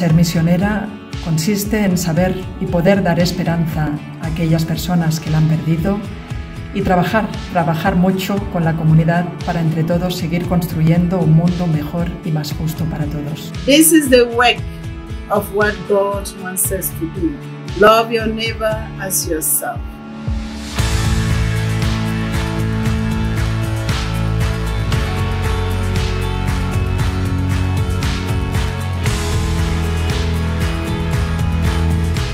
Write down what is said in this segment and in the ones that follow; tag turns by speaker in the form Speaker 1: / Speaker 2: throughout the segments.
Speaker 1: ser misionera consiste en saber y poder dar esperanza a aquellas personas que la han perdido y trabajar, trabajar mucho con la comunidad para entre todos seguir construyendo un mundo mejor y más justo para todos.
Speaker 2: This is the work of what God wants us to do. Love your neighbor as yourself.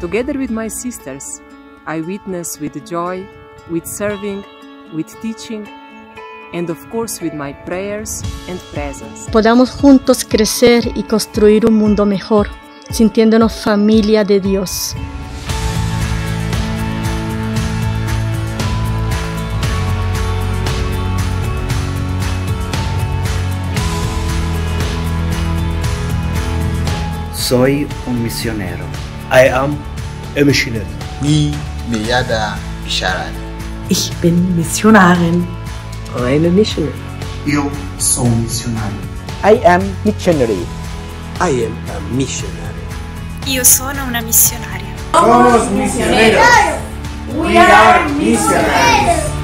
Speaker 3: Together with my sisters, I witness with joy, with serving, with teaching, and of course with my prayers and presence.
Speaker 4: Podamos juntos crecer y construir un mundo mejor, sintiéndonos familia de Dios.
Speaker 5: Soy un misionero.
Speaker 6: I am a missionary.
Speaker 7: Ni Meyada Bisharan.
Speaker 8: Ich bin Missionarin.
Speaker 9: I'm a missionary.
Speaker 10: Eu sou missionário.
Speaker 11: I am missionary.
Speaker 7: I am a missionary.
Speaker 12: Io sono una missionaria.
Speaker 13: Somos misioneros. We are missionaries.